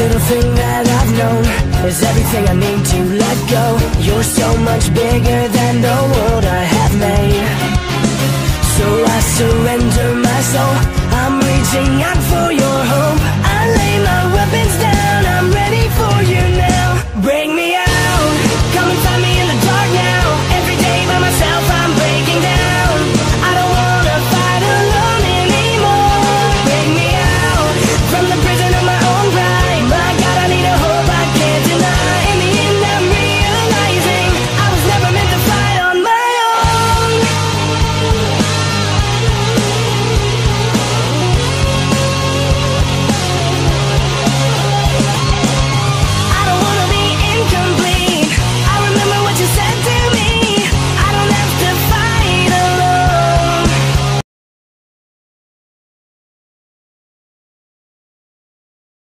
little thing that I've known is everything I need to let go. You're so much bigger than the world I have made. So I surrender my soul. I'm reaching out for